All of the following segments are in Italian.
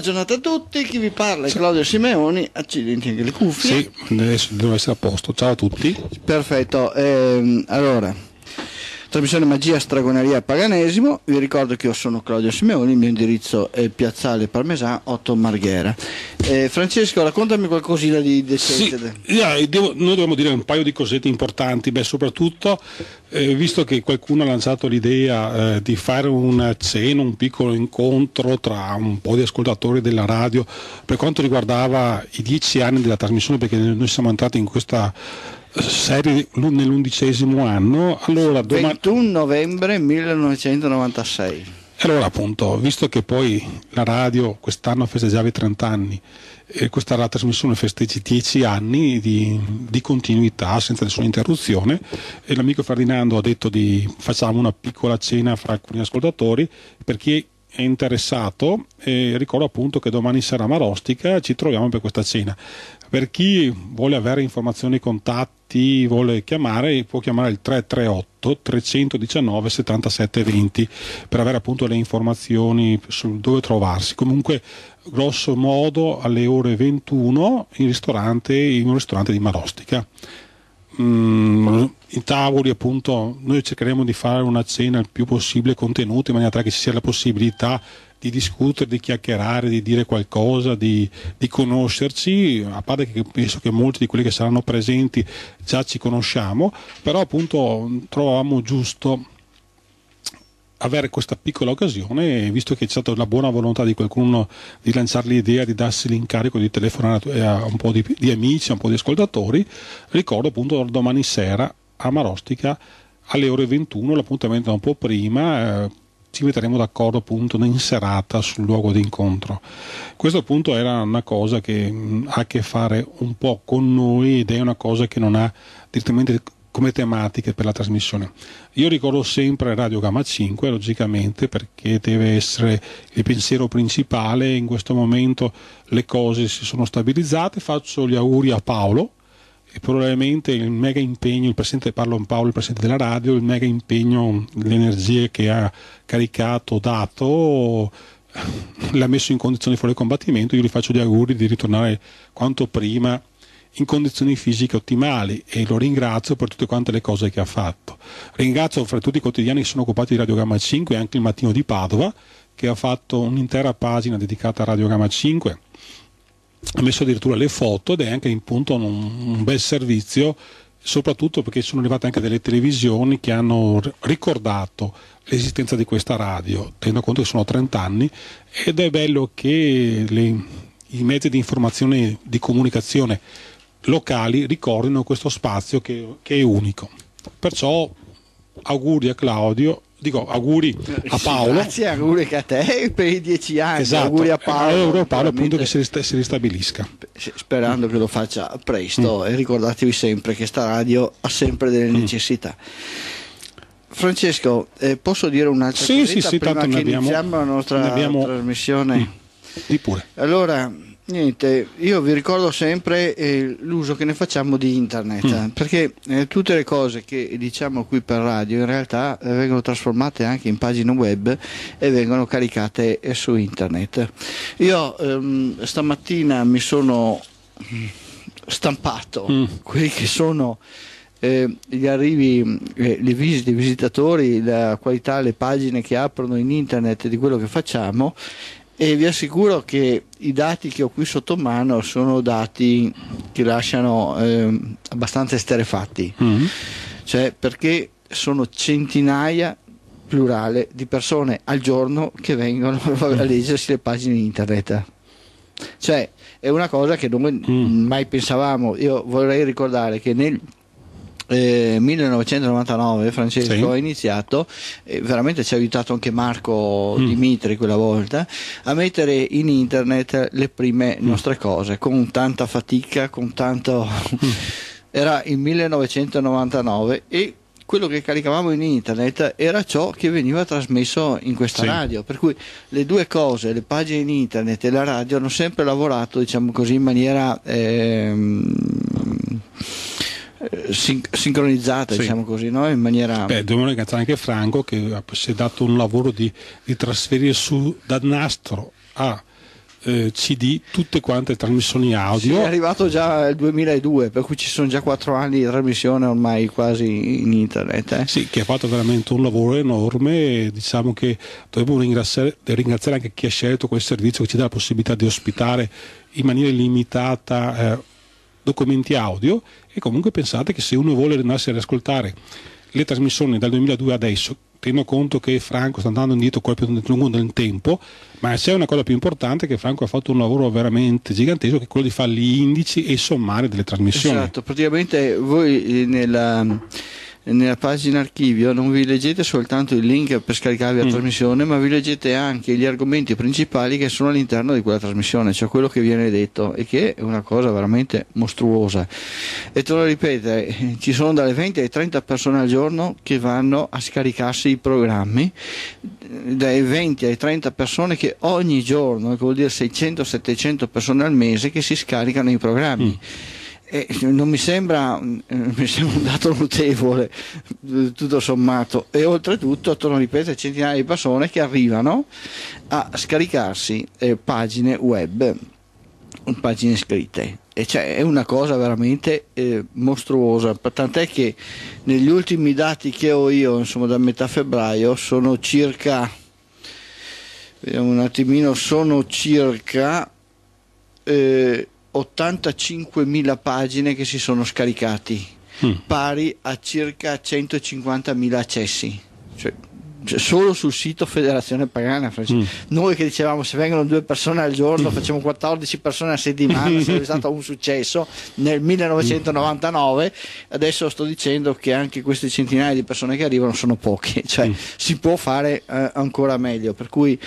Buona giornata a tutti, chi vi parla è Claudio Simeoni, accidenti anche le cuffie. Sì, adesso devo essere a posto. Ciao a tutti. Perfetto, ehm, allora, trasmissione Magia, Stragoneria e Paganesimo, vi ricordo che io sono Claudio Simeoni, il mio indirizzo è Piazzale Parmesan 8 Marghera. Eh, Francesco, raccontami qualcosina di decente. Sì, yeah, devo, noi dobbiamo dire un paio di cosette importanti, beh soprattutto eh, visto che qualcuno ha lanciato l'idea eh, di fare una cena, un piccolo incontro tra un po' di ascoltatori della radio per quanto riguardava i dieci anni della trasmissione, perché noi siamo entrati in questa serie nell'undicesimo anno. Allora, domani... 21 novembre 1996. Allora appunto, visto che poi la radio quest'anno festeggiava i 30 anni e questa la trasmissione festeggia 10 anni di, di, continuità senza nessuna interruzione e l'amico Ferdinando ha detto di facciamo una piccola cena fra alcuni ascoltatori per chi è interessato e ricordo appunto che domani sarà Marostica ci troviamo per questa cena per chi vuole avere informazioni contatti, vuole chiamare, può chiamare il 338 319 77 20 per avere appunto le informazioni su dove trovarsi. Comunque, grosso modo, alle ore 21 in ristorante, in un ristorante di Marostica. Mm, I tavoli appunto noi cercheremo di fare una cena il più possibile contenuta in maniera tale che ci sia la possibilità di discutere, di chiacchierare, di dire qualcosa, di, di, conoscerci, a parte che penso che molti di quelli che saranno presenti già ci conosciamo, però appunto trovavamo giusto avere questa piccola occasione, visto che c'è stata la buona volontà di qualcuno di lanciare l'idea di darsi l'incarico di telefonare a un po' di, di amici, a un po' di ascoltatori, ricordo appunto domani sera a Marostica alle ore 21, l'appuntamento è un po' prima, eh, ci metteremo d'accordo appunto in serata sul luogo di incontro. Questo appunto era una cosa che mh, ha a che fare un po' con noi ed è una cosa che non ha direttamente come tematiche per la trasmissione. Io ricordo sempre Radio Gamma 5, logicamente, perché deve essere il pensiero principale. In questo momento le cose si sono stabilizzate. Faccio gli auguri a Paolo, e probabilmente il mega impegno, il presidente parlo Paolo, il presidente della radio, il mega impegno, le energie che ha caricato, dato, l'ha messo in condizioni fuori combattimento, io gli faccio gli auguri di ritornare quanto prima in condizioni fisiche ottimali e lo ringrazio per tutte quante le cose che ha fatto. Ringrazio fra tutti i quotidiani che sono occupati di Radio Gamma 5 e anche il Mattino di Padova che ha fatto un'intera pagina dedicata a Radio Gamma 5 ha messo addirittura le foto ed è anche appunto un, un bel servizio soprattutto perché sono arrivate anche delle televisioni che hanno ricordato l'esistenza di questa radio, tenendo conto che sono 30 anni, ed è bello che le, i mezzi di informazione e di comunicazione locali ricordino questo spazio che, che è unico. Perciò auguri a Claudio dico auguri a Paolo. Grazie, auguri a te per i dieci anni. Esatto. Auguri a Paolo. Auguri a Paolo appunto che si, rista- si, ristabilisca. Sperando che lo faccia presto mm. e ricordatevi sempre che sta radio ha sempre delle mm. necessità. Francesco, eh, posso dire un'altra sì, cosa? Sì, sì, prima tanto che abbiamo, iniziamo la nostra abbiamo... trasmissione? Mm. Di pure. Allora, Niente, io vi ricordo sempre eh, l'uso che ne facciamo di internet, mm. perché eh, tutte le cose che diciamo qui per radio in realtà eh, vengono trasformate anche in pagine web e vengono caricate eh, su internet. Io ehm, stamattina mi sono stampato mm. quelli che sono eh, gli arrivi, eh, le visite, i visitatori, la qualità, le pagine che aprono in internet di quello che facciamo e vi assicuro che i dati che ho qui sotto mano sono dati che lasciano eh, abbastanza esterefatti, mm-hmm. cioè perché sono centinaia plurale di persone al giorno che vengono a leggersi le pagine internet. Cioè è una cosa che noi mm. mai pensavamo. Io vorrei ricordare che nel eh, 1999 Francesco sì. ha iniziato eh, veramente ci ha aiutato anche Marco mm. Dimitri quella volta a mettere in internet le prime mm. nostre cose con tanta fatica con tanto mm. era il 1999 e quello che caricavamo in internet era ciò che veniva trasmesso in questa sì. radio, per cui le due cose, le pagine in internet e la radio hanno sempre lavorato, diciamo così, in maniera ehm, eh, sin- sincronizzata, sì. diciamo così, no? in maniera... Beh, dobbiamo ringraziare anche Franco che si è dato un lavoro di, di trasferire su, da nastro a eh, CD tutte quante le trasmissioni audio. Sì, è arrivato già il 2002, per cui ci sono già quattro anni di trasmissione ormai quasi in internet. Eh? Sì, che ha fatto veramente un lavoro enorme. Diciamo che dobbiamo ringraziare, ringraziare, anche chi ha scelto quel servizio che ci dà la possibilità di ospitare in maniera illimitata eh, documenti audio. E comunque pensate che se uno vuole andarsi ad ascoltare le trasmissioni dal 2002 adesso tengo conto che Franco sta andando indietro più lungo del tempo, ma c'è una cosa più importante che Franco ha fatto un lavoro veramente gigantesco che è quello di fare gli indici e i sommari delle trasmissioni. Esatto, praticamente voi nella nella pagina archivio non vi leggete soltanto il link per scaricarvi la mm. trasmissione, ma vi leggete anche gli argomenti principali che sono all'interno di quella trasmissione, cioè quello che viene detto e che è una cosa veramente mostruosa. E te lo ripeto, ci sono dalle 20 alle 30 persone al giorno che vanno a scaricarsi i programmi, dai 20 alle 30 persone che ogni giorno, che vuol dire 600-700 persone al mese, che si scaricano i programmi. Mm eh, non mi sembra, mi sembra, un dato notevole tutto sommato. E oltretutto torno a ripetere centinaia di persone che arrivano a scaricarsi eh, pagine web pagine scritte. E cioè è una cosa veramente eh, mostruosa. Tant'è che negli ultimi dati che ho io insomma da metà febbraio sono circa vediamo un attimino sono circa eh, 85.000 pagine che si sono scaricati, mm. pari a circa 150.000 accessi. Cioè, cioè, solo sul sito Federazione Pagana. Mm. Noi che dicevamo se vengono due persone al giorno, mm. facciamo 14 persone a settimana, sarebbe stato un successo nel 1999. Adesso sto dicendo che anche queste centinaia di persone che arrivano sono poche, cioè mm. si può fare eh, ancora meglio. Per cui,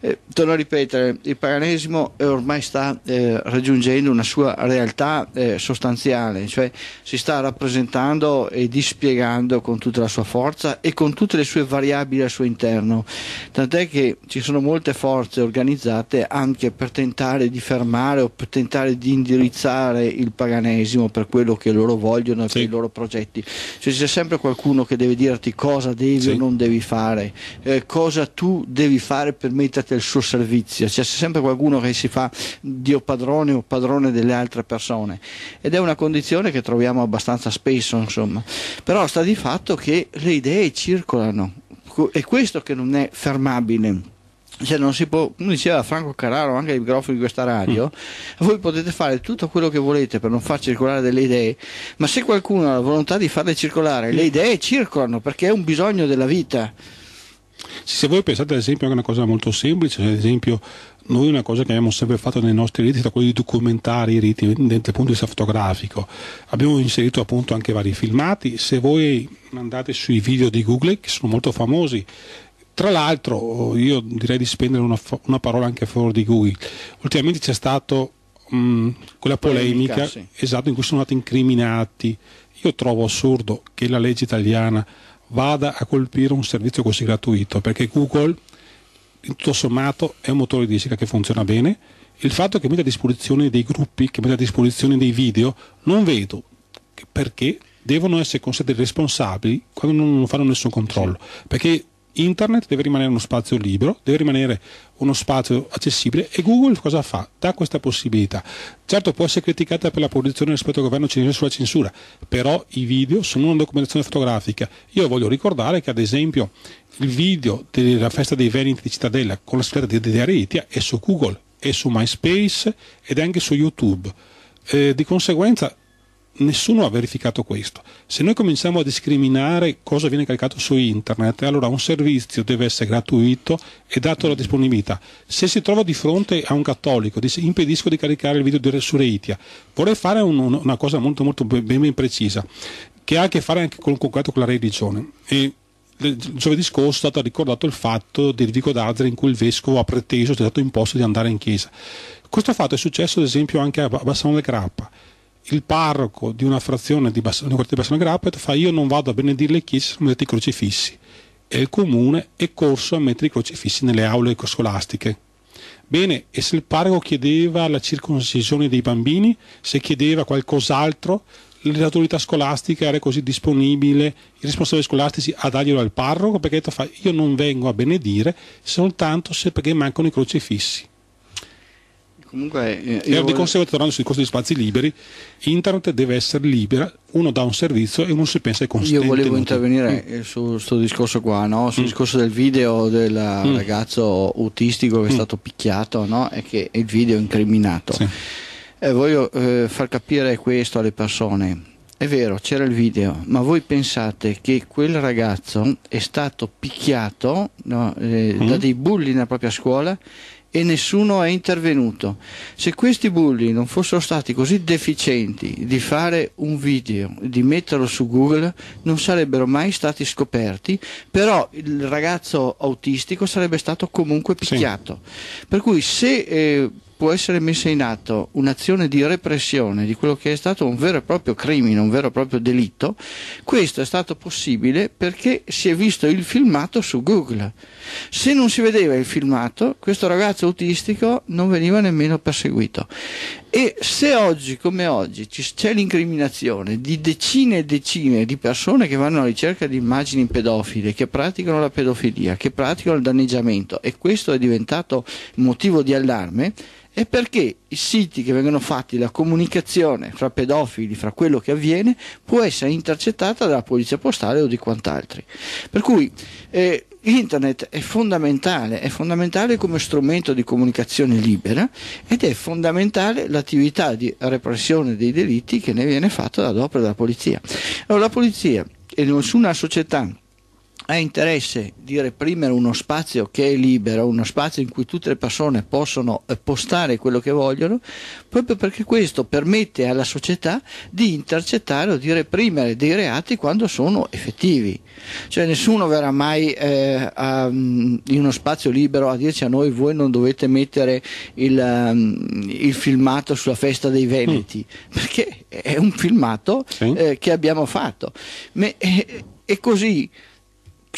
eh, torno a ripetere, il paganesimo ormai sta eh, raggiungendo una sua realtà eh, sostanziale, cioè si sta rappresentando e dispiegando con tutta la sua forza e con tutte le sue variabili stabile al suo interno, tant'è che ci sono molte forze organizzate anche per tentare di fermare o per tentare di indirizzare il paganesimo per quello che loro vogliono e sì. per i loro progetti. Cioè, c'è sempre qualcuno che deve dirti cosa devi sì. o non devi fare, eh, cosa tu devi fare per metterti al suo servizio, c'è sempre qualcuno che si fa Dio padrone o padrone delle altre persone ed è una condizione che troviamo abbastanza spesso, insomma. Però sta di fatto che le idee circolano è questo che non è fermabile. Cioè non si può, come diceva Franco Carraro anche ai microfoni di questa radio, mm. voi potete fare tutto quello che volete per non far circolare delle idee, ma se qualcuno ha la volontà di farle circolare, le idee circolano perché è un bisogno della vita. Se voi pensate ad esempio a una cosa molto semplice, ad esempio noi una cosa che abbiamo sempre fatto nei nostri riti è quello di documentare i riti dal punto di vista fotografico. Abbiamo inserito appunto anche vari filmati, se voi andate sui video di Google che sono molto famosi, tra l'altro io direi di spendere una, una parola anche a favore di Google. Ultimamente c'è stata quella polemica, polemica sì. esatto, in cui sono stati incriminati. Io trovo assurdo che la legge italiana vada a colpire un servizio così gratuito, perché Google tutto sommato è un motore di ricerca che funziona bene. Il fatto che metta a disposizione dei gruppi, che metta a disposizione dei video, non vedo perché devono essere considerati responsabili quando non fanno nessun controllo. Perché internet deve rimanere uno spazio libero, deve rimanere uno spazio accessibile e Google cosa fa? Dà questa possibilità. Certo può essere criticata per la posizione rispetto al governo cinese sulla censura, però i video sono una documentazione fotografica. Io voglio ricordare che ad esempio il video della festa dei Veneti di Cittadella con la scritta di Aretia è su Google, è su MySpace ed è anche su YouTube. Eh, di conseguenza nessuno ha verificato questo. Se noi cominciamo a discriminare cosa viene caricato su internet, allora un servizio deve essere gratuito e dato la disponibilità. Se si trova di fronte a un cattolico, dice impedisco di caricare il video di Resurreitia, vorrei fare un, una cosa molto, molto ben, ben, precisa, che ha a che fare anche con, con la religione. E giovedì scorso è stato ricordato il fatto di Vico d'Arzere in cui il vescovo ha preteso, è stato imposto di andare in chiesa. Questo fatto è successo ad esempio anche a Bassano del Grappa. Il parroco di una frazione di Bassano, di Bassano Grappa fa io non vado a benedire le chiese, sono metti i crocifissi. E il comune è corso a mettere i crocifissi nelle aule scolastiche. Bene, e se il parroco chiedeva la circoncisione dei bambini, se chiedeva qualcos'altro, l'autorità scolastica era così disponibile, i responsabili scolastici a darglielo al parroco perché fa, io non vengo a benedire soltanto se perché mancano i crocifissi. Comunque eh, e di voglio... conseguenza tornando sul discorso di spazi liberi internet deve essere libera uno dà un servizio e uno si pensa ai contenuti io volevo intervenire mm. su questo discorso qua no? sul mm. discorso del video del mm. ragazzo autistico che è mm. stato picchiato no? e che il video è incriminato sì. eh, voglio eh, far capire questo alle persone è vero, c'era il video, ma voi pensate che quel ragazzo è stato picchiato no, eh, mm. da dei bulli nella propria scuola e nessuno è intervenuto. Se questi bulli non fossero stati così deficienti di fare un video, di metterlo su Google, non sarebbero mai stati scoperti, però il ragazzo autistico sarebbe stato comunque picchiato. Sì. Per cui se eh, può essere messa in atto un'azione di repressione di quello che è stato un vero e proprio crimine, un vero e proprio delitto, questo è stato possibile perché si è visto il filmato su Google. Se non si vedeva il filmato, questo ragazzo autistico non veniva nemmeno perseguito. E se oggi come oggi c'è l'incriminazione di decine e decine di persone che vanno alla ricerca di immagini pedofile, che praticano la pedofilia, che praticano il danneggiamento e questo è diventato motivo di allarme, è perché i siti che vengono fatti, la comunicazione fra pedofili, fra quello che avviene, può essere intercettata dalla polizia postale o di quant'altri. Per cui eh, Internet è fondamentale, è fondamentale come strumento di comunicazione libera ed è fondamentale l'attività di repressione dei delitti che ne viene fatta da opera della polizia. Allora, la polizia e nessuna società ha interesse di reprimere uno spazio che è libero, uno spazio in cui tutte le persone possono eh, postare quello che vogliono, proprio perché questo permette alla società di intercettare o di reprimere dei reati quando sono effettivi. Cioè nessuno verrà mai eh, a, in uno spazio libero a dirci a noi voi non dovete mettere il, um, il filmato sulla festa dei Veneti, mm. perché è un filmato sì. eh, che abbiamo fatto. Ma, eh, e così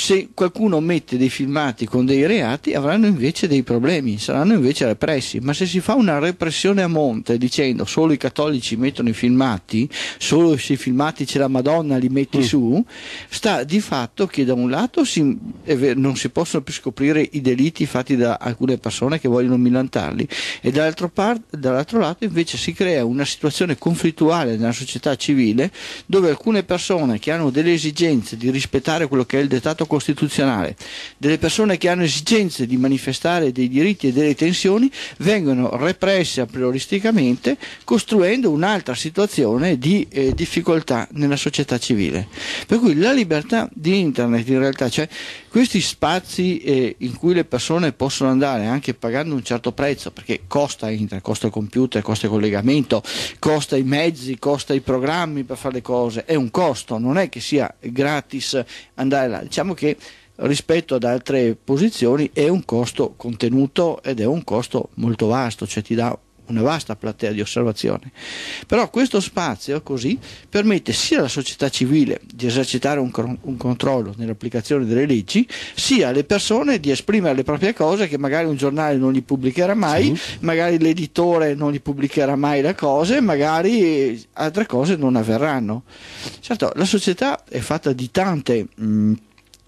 se qualcuno mette dei filmati con dei reati avranno invece dei problemi, saranno invece repressi, ma se si fa una repressione a monte dicendo solo i cattolici mettono i filmati, solo se i filmati c'è la Madonna li metti mm. su, sta di fatto che da un lato si, non si possono più scoprire i delitti fatti da alcune persone che vogliono milantarli e dall'altro, dall'altro lato invece si crea una situazione conflittuale nella società civile dove alcune persone che hanno delle esigenze di rispettare quello che è il dettato costituzionale, delle persone che hanno esigenze di manifestare dei diritti e delle tensioni vengono represse a prioristicamente costruendo un'altra situazione di eh, difficoltà nella società civile. Per cui la libertà di internet in realtà, cioè questi spazi eh, in cui le persone possono andare anche pagando un certo prezzo, perché costa internet, costa il computer, costa il collegamento, costa i mezzi, costa i programmi per fare le cose, è un costo, non è che sia gratis andare là. Diciamo che rispetto ad altre posizioni è un costo contenuto ed è un costo molto vasto, cioè ti dà una vasta platea di osservazioni. Però questo spazio così permette sia alla società civile di esercitare un, un, controllo nell'applicazione delle leggi, sia alle persone di esprimere le proprie cose che magari un giornale non gli pubblicherà mai, sì. magari l'editore non gli pubblicherà mai le cose, magari altre cose non avverranno. Certo, la società è fatta di tante... Mh,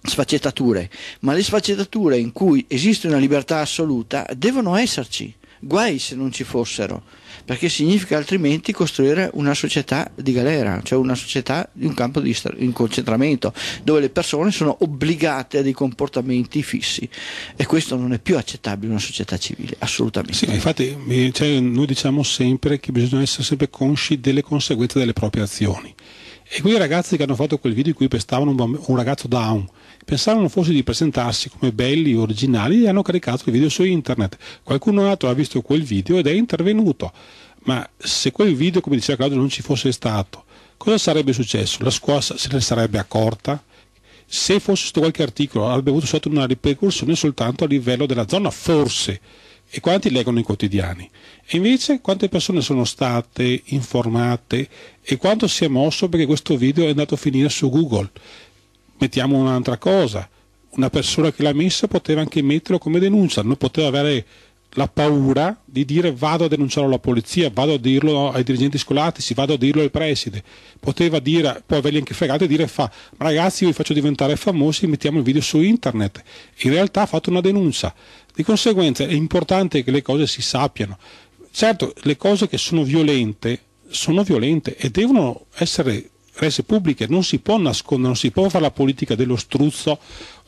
sfaccettature, ma le sfaccettature in cui esiste una libertà assoluta devono esserci. Guai se non ci fossero, perché significa altrimenti costruire una società di galera, cioè una società di un campo di concentramento, dove le persone sono obbligate a dei comportamenti fissi e questo non è più accettabile in una società civile, assolutamente. Sì, infatti eh, cioè, noi diciamo sempre che bisogna essere sempre consci delle conseguenze delle proprie azioni. E quei ragazzi che hanno fatto quel video in cui pestavano un, un ragazzo down, pensavano forse di presentarsi come belli, originali e hanno caricato il video su internet. Qualcun altro ha visto quel video ed è intervenuto. Ma se quel video, come diceva Claudio, non ci fosse stato, cosa sarebbe successo? La scuola se ne sarebbe accorta? Se fosse stato qualche articolo avrebbe avuto sotto una ripercussione soltanto a livello della zona, forse. E quanti leggono i quotidiani? E invece quante persone sono state informate e quanto si è mosso perché questo video è andato a finire su Google? mettiamo un'altra cosa, una persona che l'ha messa poteva anche metterlo come denuncia, non poteva avere la paura di dire vado a denunciarlo alla polizia, vado a dirlo ai dirigenti scolastici, vado a dirlo al preside. Poteva dire, può averli anche fregato e dire fa, ragazzi io vi faccio diventare famosi, mettiamo il video su internet. In realtà ha fatto una denuncia. Di conseguenza è importante che le cose si sappiano. Certo, le cose che sono violente sono violente e devono essere rese pubbliche, non si può nascondere, non si può fare la politica dello struzzo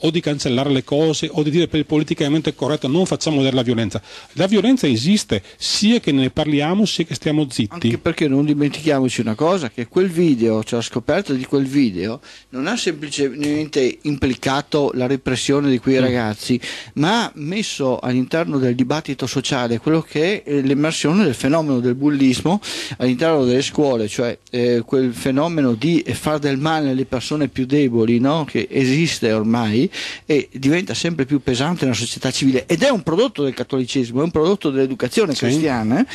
o di cancellare le cose o di dire per il politicamente corretto non facciamo della violenza. La violenza esiste sia che ne parliamo sia che stiamo zitti. Anche perché non dimentichiamoci una cosa, che quel video, cioè la scoperta di quel video, non ha semplicemente implicato la repressione di quei mm. ragazzi, ma ha messo all'interno del dibattito sociale quello che è l'emersione del fenomeno del bullismo all'interno delle scuole, cioè eh, quel fenomeno di far del male alle persone più deboli no? che esiste ormai e diventa sempre più pesante nella società civile ed è un prodotto del cattolicesimo, è un prodotto dell'educazione sì. cristiana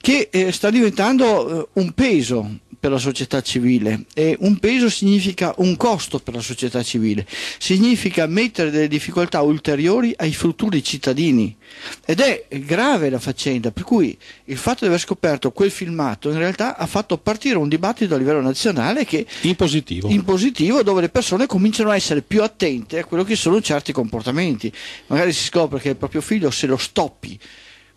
che eh, sta diventando eh, un peso per la società civile. E un peso significa un costo per la società civile, significa mettere delle difficoltà ulteriori ai futuri cittadini. Ed è grave la faccenda, per cui il fatto di aver scoperto quel filmato in realtà ha fatto partire un dibattito a livello nazionale che in positivo, in positivo dove le persone cominciano a essere più attente a quello che sono certi comportamenti, magari si scopre che il proprio figlio se lo stoppi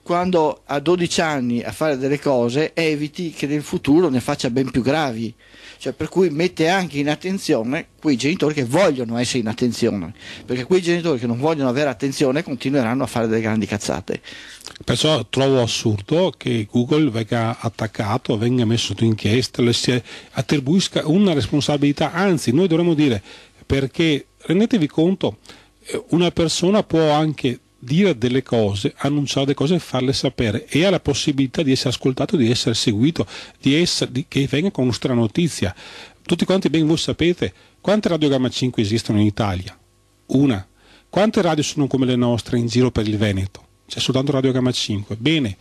quando ha 12 anni a fare delle cose eviti che nel futuro ne faccia ben più gravi. Cioè, per cui mette anche in attenzione quei genitori che vogliono essere in attenzione, perché quei genitori che non vogliono avere attenzione continueranno a fare delle grandi cazzate. Perciò trovo assurdo che Google venga attaccato, venga messo sotto inchiesta, le si attribuisca una responsabilità, anzi noi dovremmo dire perché rendetevi conto, eh, una persona può anche dire delle cose, annunciare delle cose e farle sapere e ha la possibilità di essere ascoltato, di essere seguito, di essere, di, che venga con nostra notizia. Tutti quanti ben voi sapete quante Radio Gamma 5 esistono in Italia? Una. Quante radio sono come le nostre in giro per il Veneto? C'è soltanto Radio Gamma 5. Bene,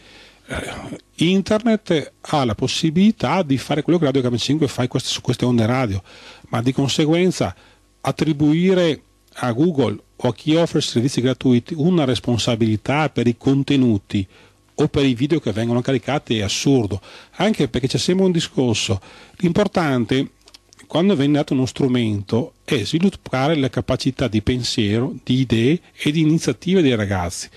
eh, internet ha la possibilità di fare quello che Radio Gamma 5 fa su queste onde radio, ma di conseguenza attribuire a Google o a chi offre servizi gratuiti una responsabilità per i contenuti o per i video che vengono caricati è assurdo, anche perché c'è sempre un discorso. L'importante, quando viene dato uno strumento, è sviluppare la capacità di pensiero, di idee e di iniziative dei ragazzi.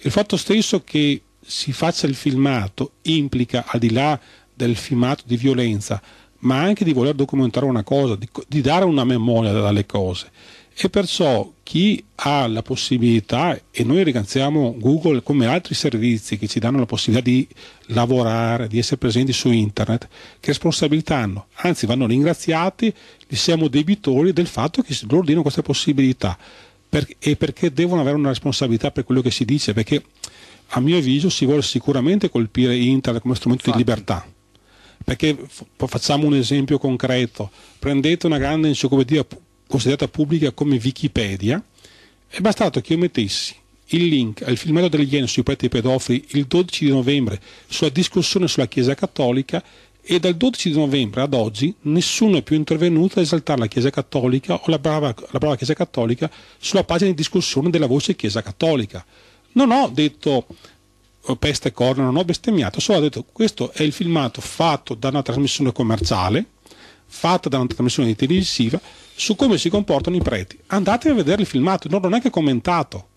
Il fatto stesso che si faccia il filmato implica, al di là del filmato di violenza, ma anche di voler documentare una cosa, di, di dare una memoria dalle cose e perciò chi ha la possibilità, e noi ringraziamo Google come altri servizi che ci danno la possibilità di lavorare, di essere presenti su internet, che responsabilità hanno? Anzi vanno ringraziati, li siamo debitori del fatto che loro diano questa possibilità per, e perché devono avere una responsabilità per quello che si dice, perché a mio avviso si vuole sicuramente colpire internet come strumento Infatti. di libertà perché facciamo un esempio concreto prendete una grande enciclopedia considerata pubblica come Wikipedia, è bastato che io mettessi il link al filmato degli Iene sui preti pedofili il 12 di novembre sulla discussione sulla Chiesa Cattolica e dal 12 di novembre ad oggi nessuno è più intervenuto a esaltare la Chiesa Cattolica o la brava, la brava Chiesa Cattolica sulla pagina di discussione della voce Chiesa Cattolica. Non ho detto oh, peste e corna, non ho bestemmiato, solo ho detto questo è il filmato fatto da una trasmissione commerciale, fatta da una trasmissione televisiva su come si comportano i preti. Andate a vedere il filmato, no, non è che commentato.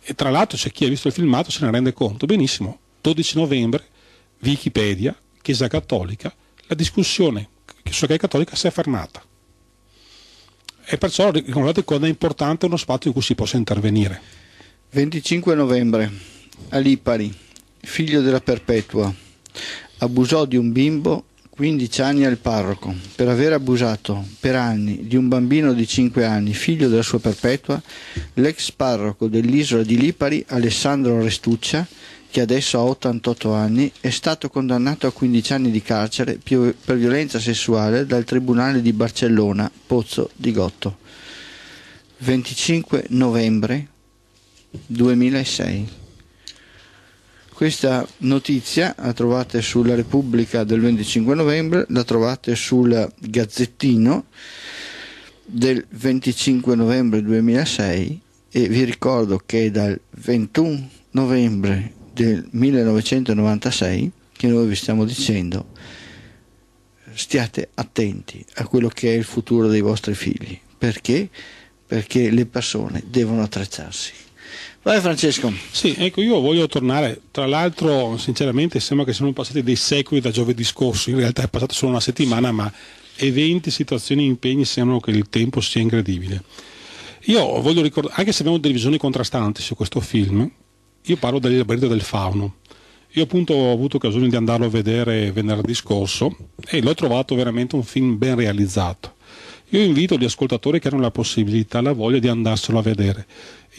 E tra l'altro c'è chi ha visto il filmato se ne rende conto. Benissimo, 12 novembre, Wikipedia, Chiesa Cattolica, la discussione sulla Chiesa Cattolica si è fermata. E perciò ricordate quando è importante uno spazio in cui si possa intervenire. 25 novembre, a Lipari, figlio della Perpetua, abusò di un bimbo 15 anni al parroco per aver abusato per anni di un bambino di 5 anni, figlio della sua perpetua, l'ex parroco dell'isola di Lipari, Alessandro Restuccia, che adesso ha 88 anni, è stato condannato a 15 anni di carcere per violenza sessuale dal Tribunale di Barcellona, Pozzo di Gotto. 25 novembre 2006. Questa notizia la trovate sulla Repubblica del 25 novembre, la trovate sul Gazzettino del 25 novembre 2006 e vi ricordo che dal 21 novembre del 1996 che noi vi stiamo dicendo stiate attenti a quello che è il futuro dei vostri figli perché? Perché le persone devono attrezzarsi Vai Francesco. Sì, ecco, io voglio tornare, tra l'altro sinceramente sembra che siano passati dei secoli da giovedì scorso, in realtà è passata solo una settimana, ma eventi, situazioni, impegni sembrano che il tempo sia incredibile. Io voglio ricordare, anche se abbiamo delle visioni contrastanti su questo film, io parlo del labirinto del fauno. Io appunto ho avuto occasione di andarlo a vedere venerdì scorso e l'ho trovato veramente un film ben realizzato. Io invito gli ascoltatori che hanno la possibilità, la voglia di andarselo a vedere.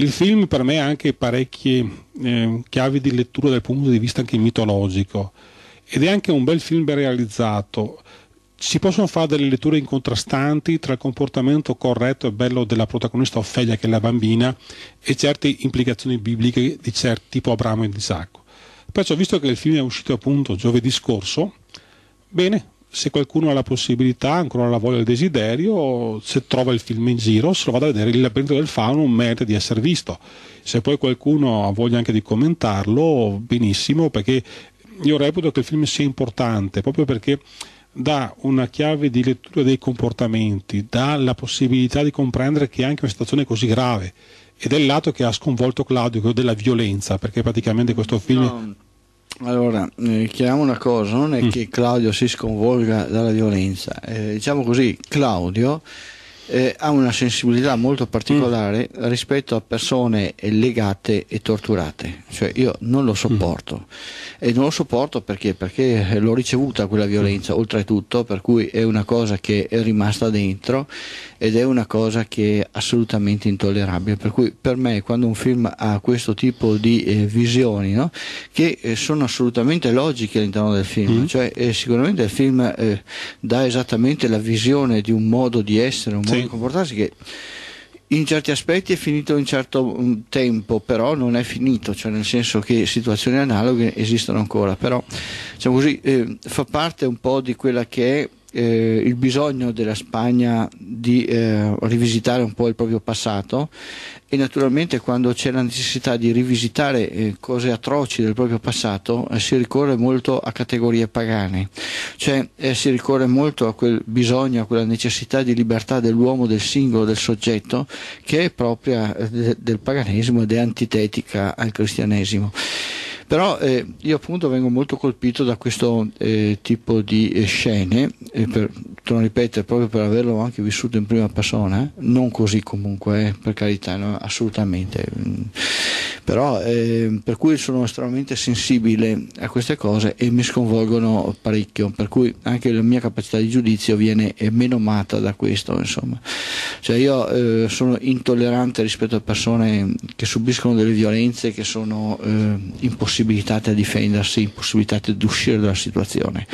Il film per me ha anche parecchie eh, chiavi di lettura dal punto di vista anche mitologico ed è anche un bel film ben realizzato. Si possono fare delle letture incontrastanti tra il comportamento corretto e bello della protagonista Ofelia, che è la bambina, e certe implicazioni bibliche di certi tipo Abramo e Isacco. Perciò, visto che il film è uscito appunto giovedì scorso, bene, se qualcuno ha la possibilità, ancora la voglia e il desiderio, se trova il film in giro, se lo vada a vedere. Il labirinto del fauno merita di essere visto. Se poi qualcuno ha voglia anche di commentarlo, benissimo, perché io reputo che il film sia importante, proprio perché dà una chiave di lettura dei comportamenti, dà la possibilità di comprendere che anche una situazione così grave ed è il lato che ha sconvolto Claudio, quello della violenza, perché praticamente questo film... No allora, eh, chiariamo una cosa, non è mm. che Claudio si sconvolga dalla violenza, eh, diciamo così, Claudio eh, ha una sensibilità molto particolare mm. rispetto a persone legate e torturate, cioè io non lo sopporto mm. e non lo sopporto perché? perché l'ho ricevuta quella violenza oltretutto, per cui è una cosa che è rimasta dentro ed è una cosa che è assolutamente intollerabile, per cui per me quando un film ha questo tipo di eh, visioni no? che eh, sono assolutamente logiche all'interno del film, mm. cioè eh, sicuramente il film eh, dà esattamente la visione di un modo di essere, un modo sì. Di comportarsi che in certi aspetti è finito in certo mm, tempo, però non è finito, cioè nel senso che situazioni analoghe esistono ancora, però diciamo così, eh, fa parte un po' di quella che è eh, il bisogno della Spagna di eh, rivisitare un po' il proprio passato e naturalmente quando c'è la necessità di rivisitare eh, cose atroci del proprio passato eh, si ricorre molto a categorie pagane, cioè eh, si ricorre molto a quel bisogno, a quella necessità di libertà dell'uomo, del singolo, del soggetto che è propria eh, de- del paganesimo ed è antitetica al cristianesimo. Però eh, io appunto vengo molto colpito da questo eh, tipo di eh, scene, per, torno a ripetere, proprio per averlo anche vissuto in prima persona, non così comunque, eh, per carità, no? assolutamente. Però eh, per cui sono estremamente sensibile a queste cose e mi sconvolgono parecchio, per cui anche la mia capacità di giudizio viene menomata da questo, insomma. Cioè io sono intollerante rispetto a persone che subiscono delle violenze che sono impossibili impossibilitate a difendersi, impossibilitate ad uscire dalla situazione.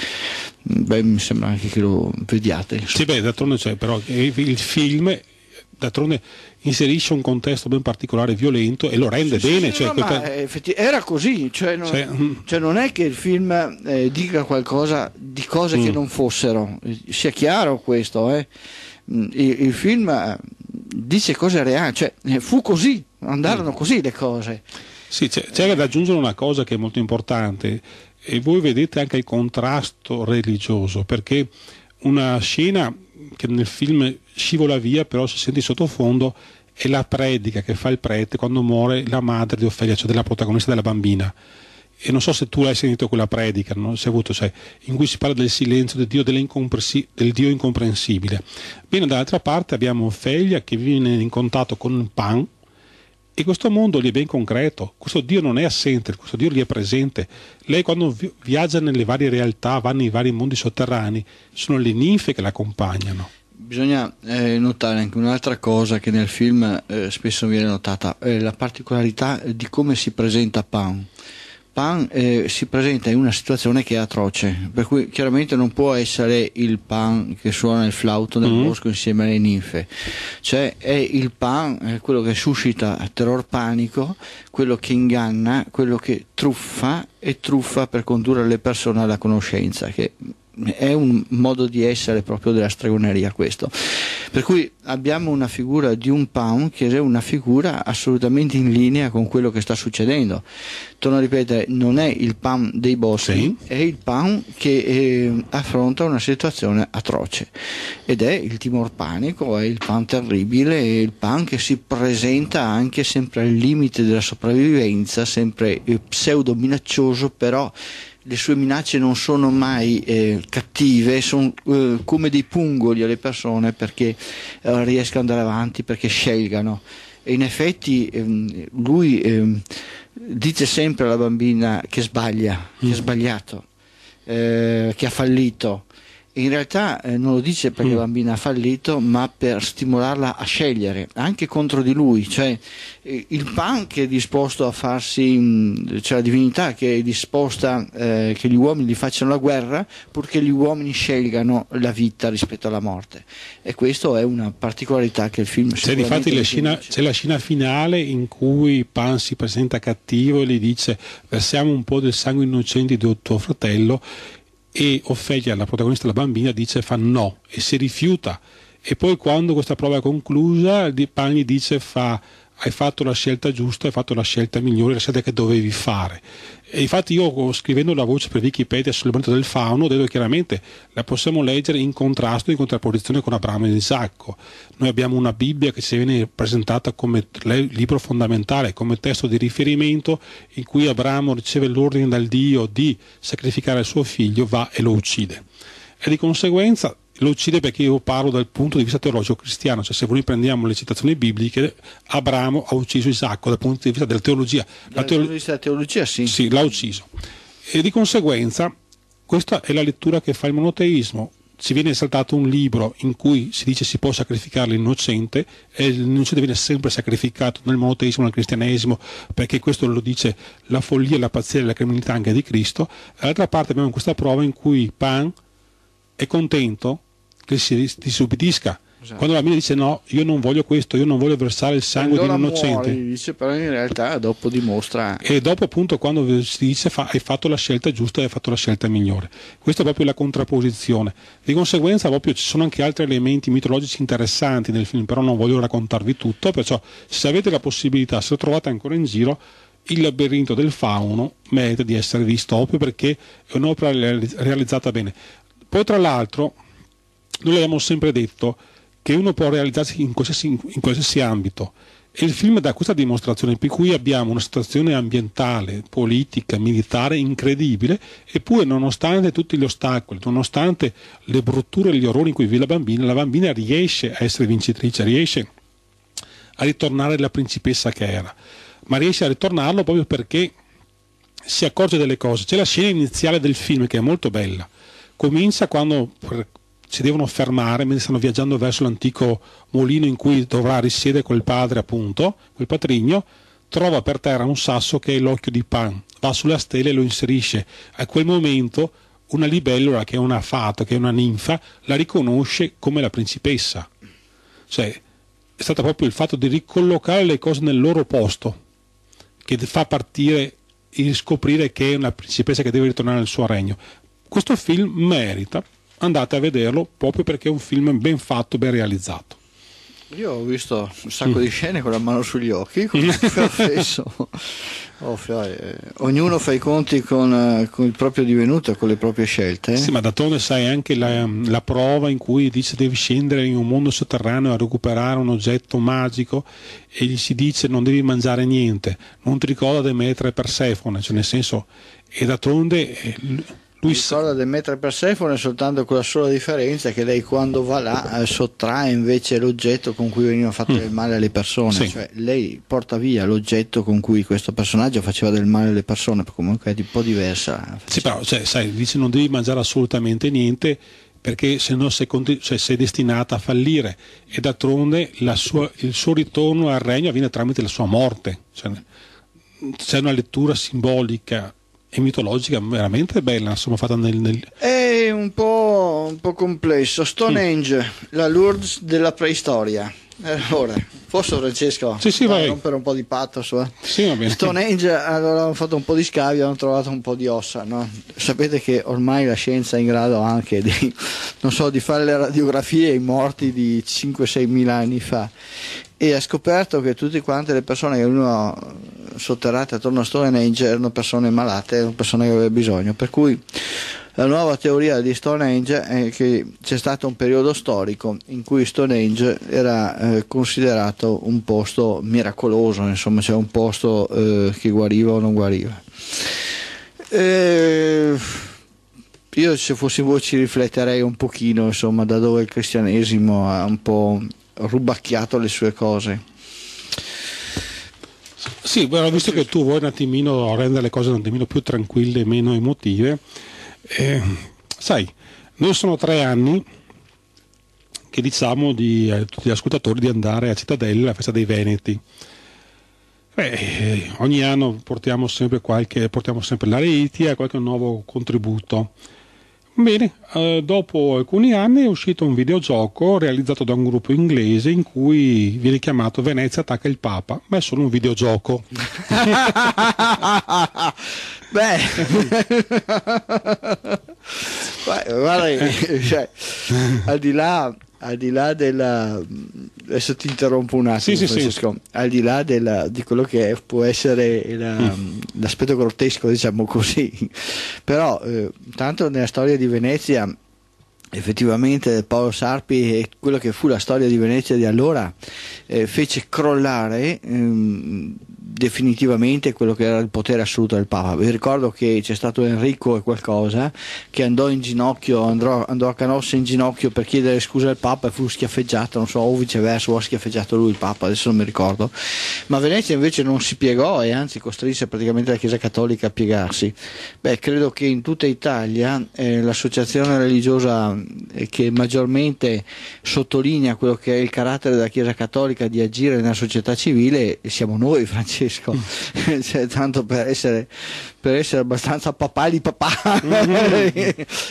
Beh, mi sembra anche che lo vediate. Insomma. Sì, beh, d'altronde c'è, però il film d'altronde inserisce un contesto ben particolare violento e lo rende sì, bene. Sì, cioè, no, questa... era così, cioè non, cioè, cioè non, è che il film eh, dica qualcosa di cose mm. che non fossero, sia chiaro questo. Eh. Mm, il, il, film eh, dice cose reali, cioè eh, fu così, andarono mm. così le cose. Sì, c'è, c'è da aggiungere una cosa che è molto importante e voi vedete anche il contrasto religioso perché una scena che nel film scivola via però si sente in sottofondo è la predica che fa il prete quando muore la madre di Ofelia, cioè della protagonista della bambina. E non so se tu hai sentito quella predica, no? avuto, cioè, in cui si parla del silenzio del Dio, del Dio incomprensibile. Bene, dall'altra parte abbiamo Ofelia che viene in contatto con il pan, e questo mondo lì è ben concreto, questo Dio non è assente, questo Dio lì è presente. Lei quando viaggia nelle varie realtà, va nei vari mondi sotterranei, sono le ninfe che l'accompagnano. Bisogna eh, notare anche un'altra cosa che nel film eh, spesso viene notata, eh, la particolarità di come si presenta Pan. Pan eh, si presenta in una situazione che è atroce, per cui chiaramente non può essere il Pan che suona il flauto nel mm. bosco insieme alle ninfe, cioè è il Pan, è quello che suscita terror panico, quello che inganna, quello che truffa e truffa per condurre le persone alla conoscenza, che è un modo di essere proprio della stregoneria questo. Per cui abbiamo una figura di un Pound che è una figura assolutamente in linea con quello che sta succedendo. Torno a ripetere, non è il Pound dei boschi, sì. è il Pound che eh, affronta una situazione atroce ed è il timor panico, è il Pound terribile, è il Pound che si presenta anche sempre al limite della sopravvivenza, sempre eh, pseudo minaccioso, però le sue minacce non sono mai eh, cattive, sono eh, come dei pungoli alle persone perché eh, riescano ad andare avanti, perché scelgano. E in effetti ehm, lui ehm, dice sempre alla bambina che sbaglia, che ha mm. sbagliato, eh, che ha fallito in realtà eh, non lo dice perché mm. la bambina ha fallito, ma per stimolarla a scegliere, anche contro di lui, cioè eh, il pan che è disposto a farsi, mh, cioè la divinità che è disposta eh, che gli uomini gli facciano la guerra, purché gli uomini scelgano la vita rispetto alla morte. E questa è una particolarità che il film c'è difatti la scena, c'è la scena finale in cui Pan si presenta cattivo e gli dice versiamo un po' del sangue innocente di tuo fratello e Offelia, la protagonista la bambina, dice fa no e si rifiuta e poi quando questa prova è conclusa Pan gli dice fa hai fatto la scelta giusta, hai fatto la scelta migliore, la scelta che dovevi fare. E infatti io scrivendo la voce per Wikipedia sul momento del fauno, ho detto chiaramente la possiamo leggere in contrasto, in contrapposizione con Abramo e Isacco. Noi abbiamo una Bibbia che ci viene presentata come libro fondamentale, come testo di riferimento in cui Abramo riceve l'ordine dal Dio di sacrificare il suo figlio, va e lo uccide. E di conseguenza lo uccide perché io parlo dal punto di vista teologico cristiano, cioè se noi prendiamo le citazioni bibliche, Abramo ha ucciso Isacco dal punto di vista della teologia. Dal teolo- punto di vista della teologia sì. Sì, l'ha ucciso. E di conseguenza questa è la lettura che fa il monoteismo. Ci viene esaltato un libro in cui si dice si può sacrificare l'innocente e l'innocente viene sempre sacrificato nel monoteismo, nel cristianesimo, perché questo lo dice la follia, la pazzia e la criminalità anche di Cristo. Dall'altra parte abbiamo questa prova in cui Pan è contento che si disobbedisca. Esatto. Quando la bambina dice no, io non voglio questo, io non voglio versare il sangue allora di un innocente. Muore, dice, però in realtà dopo dimostra. E dopo appunto quando si dice fa, hai fatto la scelta giusta, hai fatto la scelta migliore. Questa è proprio la contrapposizione. Di conseguenza proprio ci sono anche altri elementi mitologici interessanti nel film, però non voglio raccontarvi tutto, perciò se avete la possibilità, se lo trovate ancora in giro, il labirinto del fauno merita di essere visto proprio perché è un'opera realizzata bene. Poi tra l'altro noi abbiamo sempre detto che uno può realizzarsi in qualsiasi, in qualsiasi ambito. E il film dà questa dimostrazione per cui abbiamo una situazione ambientale, politica, militare incredibile eppure nonostante tutti gli ostacoli, nonostante le brutture e gli orrori in cui vive la bambina, la bambina riesce a essere vincitrice, riesce a ritornare la principessa che era, ma riesce a ritornarlo proprio perché si accorge delle cose. C'è la scena iniziale del film che è molto bella, comincia quando si devono fermare mentre stanno viaggiando verso l'antico mulino in cui dovrà risiedere quel padre, appunto, quel patrigno, trova per terra un sasso che è l'occhio di Pan, va sulla stella e lo inserisce. A quel momento una libellula, che è una fata, che è una ninfa, la riconosce come la principessa. Cioè, è stato proprio il fatto di ricollocare le cose nel loro posto che fa partire e scoprire che è una principessa che deve ritornare nel suo regno. Questo film merita andate a vederlo proprio perché è un film ben fatto, ben realizzato. Io ho visto un sacco mm. di scene con la mano sugli occhi, oh, eh, ognuno fa i conti con, eh, con, il proprio divenuto con le proprie scelte. Sì, ma d'altronde sai anche la, la, prova in cui dice devi scendere in un mondo sotterraneo a recuperare un oggetto magico e gli si dice non devi mangiare niente, non ti ricorda Demetra e Persefone, cioè nel senso, e d'altronde eh, lui ricorda del Demetra Persefone soltanto con la sola differenza che lei quando va là eh, sottrae invece l'oggetto con cui veniva fatto mm. del male alle persone, sì. cioè lei porta via l'oggetto con cui questo personaggio faceva del male alle persone, comunque è un po' diversa. Sì, però cioè, sai, dice non devi mangiare assolutamente niente perché se no sei, cioè, sei, destinata a fallire e d'altronde sua, il suo ritorno al regno avviene tramite la sua morte. Cioè, c'è una lettura simbolica e mitologica veramente bella, insomma, fatta nel, nel... È un po', un po', complesso. Stonehenge, mm. la Lourdes della preistoria. Allora, posso Francesco? Sì, sì, vai. rompere un po' di pathos. Eh? Sì, va bene. Stonehenge, allora hanno fatto un po' di scavi, hanno trovato un po' di ossa, no? Sapete che ormai la scienza è in grado anche di, non so, di fare le radiografie ai morti di 5-6 mila anni fa e ha scoperto che tutte quante le persone che venivano sotterrate attorno a Stonehenge erano persone malate, erano persone che avevano bisogno, per cui la nuova teoria di Stonehenge è che c'è stato un periodo storico in cui Stonehenge era eh, considerato un posto miracoloso, insomma, cioè un posto eh, che guariva o non guariva. E io se fossi voi ci rifletterei un pochino, insomma, da dove il cristianesimo ha un po' rubacchiato le sue cose. Sì, però visto che tu vuoi un attimino rendere le cose un attimino più tranquille meno emotive, eh, sai, noi sono tre anni che diciamo di, a tutti gli ascoltatori di andare a Cittadella alla festa dei Veneti. Beh, ogni anno portiamo sempre, qualche, portiamo sempre la Reitia qualche nuovo contributo. Bene, eh, dopo alcuni anni è uscito un videogioco realizzato da un gruppo inglese in cui viene chiamato Venezia attacca il Papa, ma è solo un videogioco. Beh, guarda, cioè, al di là al di là della adesso ti interrompo un attimo sì, Francesco sì, sì. al di là della, di quello che è, può essere la, mm. l'aspetto grottesco diciamo così però eh, tanto nella storia di Venezia effettivamente Paolo Sarpi e quello che fu la storia di Venezia di allora eh, fece crollare ehm, definitivamente quello che era il potere assoluto del Papa. Vi ricordo che c'è stato Enrico e qualcosa che andò in ginocchio, andò, andò a Canossa in ginocchio per chiedere scusa al Papa e fu schiaffeggiato, non so, o viceversa, o ha schiaffeggiato lui il Papa, adesso non mi ricordo. Ma Venezia invece non si piegò e anzi costrinse praticamente la Chiesa Cattolica a piegarsi. Beh, credo che in tutta Italia eh, l'associazione religiosa eh, che maggiormente sottolinea quello che è il carattere della Chiesa Cattolica di agire nella società civile siamo noi, Francesco Francesco, cioè, tanto per essere, per essere abbastanza papà di papà, mm-hmm.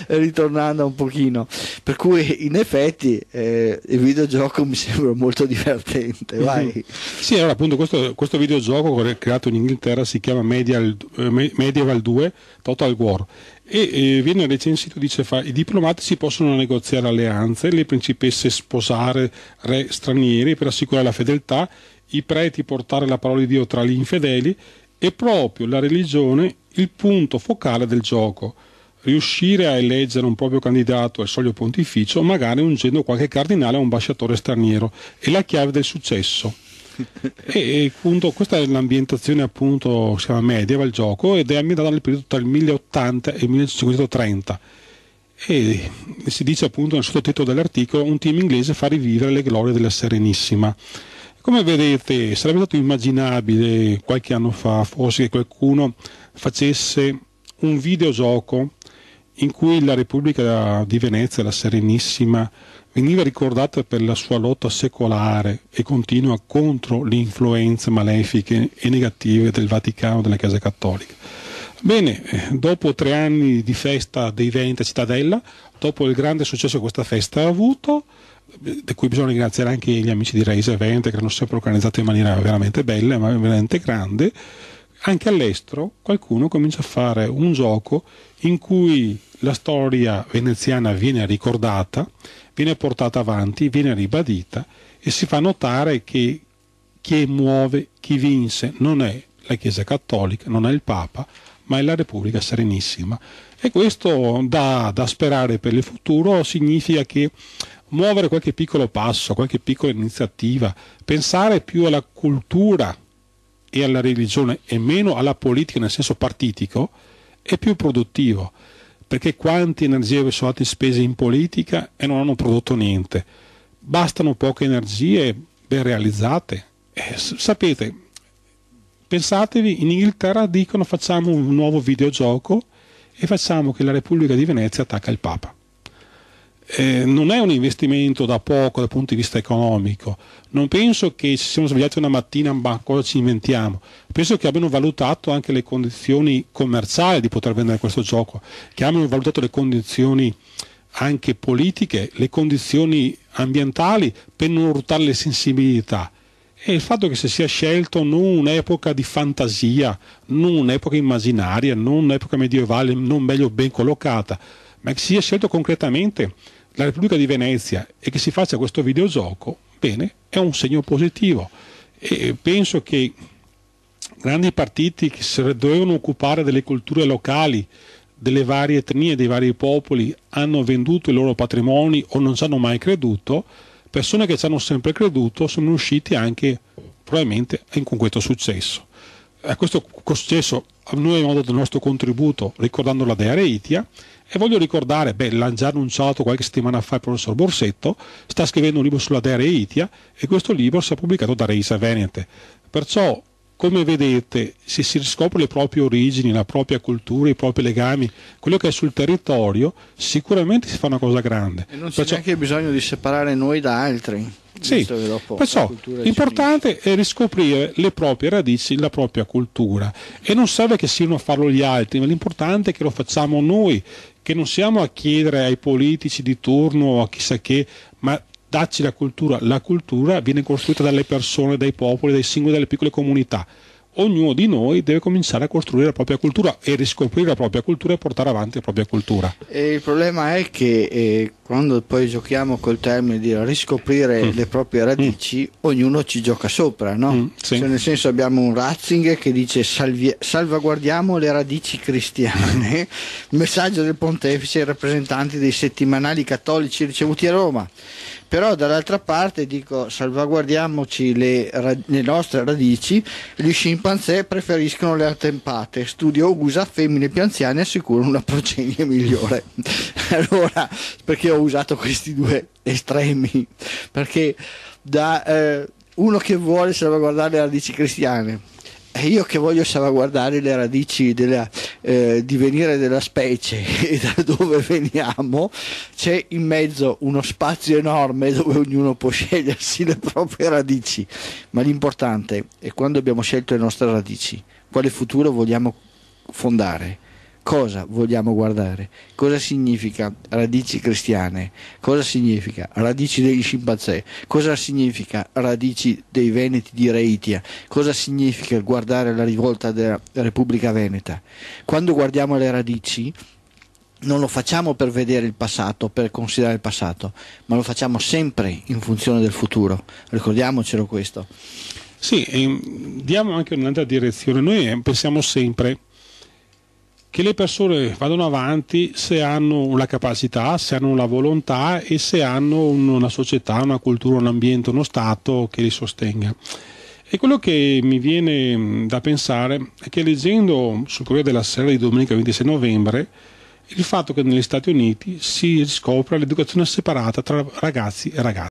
ritornando un pochino. Per cui in effetti eh, il videogioco mi sembra molto divertente. Vai. Mm-hmm. Sì, allora appunto questo, questo videogioco creato in Inghilterra si chiama Medial, eh, Medieval 2 Total War e eh, viene recensito, dice fa, i diplomatici possono negoziare alleanze, le principesse sposare re stranieri per assicurare la fedeltà i preti portare la parola di Dio tra gli infedeli, è proprio la religione il punto focale del gioco. Riuscire a eleggere un proprio candidato al soglio pontificio, magari ungendo qualche cardinale o ambasciatore straniero, è la chiave del successo. e, appunto questa è l'ambientazione appunto si chiama medieval il gioco ed è ambientata nel periodo tra il 1080 e il 1530 e si dice appunto nel sottotitolo dell'articolo un team inglese fa rivivere le glorie della Serenissima come vedete, sarebbe stato immaginabile qualche anno fa forse che qualcuno facesse un videogioco in cui la Repubblica di Venezia, la Serenissima, veniva ricordata per la sua lotta secolare e continua contro le influenze malefiche e negative del Vaticano e della Chiesa Cattolica. Bene, eh, dopo tre anni di festa dei Venti a Cittadella, dopo il grande successo che questa festa ha avuto, di cui bisogna ringraziare anche gli amici di Race Event che hanno sempre organizzato in maniera veramente bella, ma veramente grande, anche all'estero qualcuno comincia a fare un gioco in cui la storia veneziana viene ricordata, viene portata avanti, viene ribadita e si fa notare che chi muove, chi vince non è la Chiesa Cattolica, non è il Papa, ma è la Repubblica Serenissima. E questo dà da sperare per il futuro, significa che muovere qualche piccolo passo, qualche piccola iniziativa, pensare più alla cultura e alla religione e meno alla politica nel senso partitico, è più produttivo, perché quante energie sono state spese in politica e non hanno prodotto niente. Bastano poche energie ben realizzate. Eh, sapete, pensatevi, in Inghilterra dicono facciamo un nuovo videogioco e facciamo che la Repubblica di Venezia attacca il Papa eh, non è un investimento da poco dal punto di vista economico. Non penso che ci siamo svegliati una mattina, ma cosa ci inventiamo? Penso che abbiano valutato anche le condizioni commerciali di poter vendere questo gioco, che abbiano valutato le condizioni anche politiche, le condizioni ambientali per non urtare le sensibilità. E il fatto che si sia scelto non un'epoca di fantasia, non un'epoca immaginaria, non un'epoca medievale, non meglio ben collocata, ma che si sia scelto concretamente la Repubblica di Venezia e che si faccia questo videogioco, bene, è un segno positivo. E penso che grandi partiti che si dovevano occupare delle culture locali, delle varie etnie, dei vari popoli, hanno venduto i loro patrimoni o non ci hanno mai creduto, persone che ci hanno sempre creduto sono usciti anche probabilmente con questo successo. A questo successo noi abbiamo dato il nostro contributo ricordando la Dea Reitia e voglio ricordare, beh, l'ha già annunciato qualche settimana fa il professor Borsetto, sta scrivendo un libro sulla Dea Reitia e questo libro sarà pubblicato da Reisa Venete. Perciò come vedete, se si riscopre le proprie origini, la propria cultura, i propri legami, quello che è sul territorio, sicuramente si fa una cosa grande. E non c'è Perciò... neanche bisogno di separare noi da altri. Sì, perciò l'importante è riscoprire le proprie radici, la propria cultura e non serve che siano a farlo gli altri, ma l'importante è che lo facciamo noi, che non siamo a chiedere ai politici di turno o a chissà che, ma dacci la cultura. La cultura viene costruita dalle persone, dai popoli, dai singoli, dalle piccole comunità. Ognuno di noi deve cominciare a costruire la propria cultura e riscoprire la propria cultura e portare avanti la propria cultura. E il problema è che eh, quando poi giochiamo col termine di riscoprire mm. le proprie radici, mm. ognuno ci gioca sopra, no? Mm, sì. cioè, nel senso abbiamo un Ratzinger che dice salvi- salvaguardiamo le radici cristiane, messaggio del pontefice ai rappresentanti dei settimanali cattolici ricevuti a Roma però dall'altra parte dico salvaguardiamoci le, le, nostre radici gli scimpanzé preferiscono le attempate. Studio usa femmine più anziane assicurano una progenie migliore. Allora perché ho usato questi due estremi? Perché da eh, uno che vuole salvaguardare le radici cristiane e io che voglio salvaguardare le radici del eh, divenire della specie e da dove veniamo, c'è in mezzo uno spazio enorme dove ognuno può scegliersi le proprie radici, ma l'importante è quando abbiamo scelto le nostre radici, quale futuro vogliamo fondare cosa vogliamo guardare, cosa significa radici cristiane, cosa significa radici degli scimpanzé, cosa significa radici dei Veneti di Reitia, cosa significa guardare la rivolta della Repubblica Veneta. Quando guardiamo le radici non lo facciamo per vedere il passato, per considerare il passato, ma lo facciamo sempre in funzione del futuro. Ricordiamocelo questo. Sì, diamo anche un'altra direzione. Noi pensiamo sempre che le persone vadano avanti se hanno la capacità, se hanno la volontà e se hanno una società, una cultura, un ambiente, uno Stato che li sostenga. E quello che mi viene da pensare è che leggendo sul Corriere della Sera di domenica 26 novembre il fatto che negli Stati Uniti si riscopra l'educazione separata tra ragazzi e ragazze.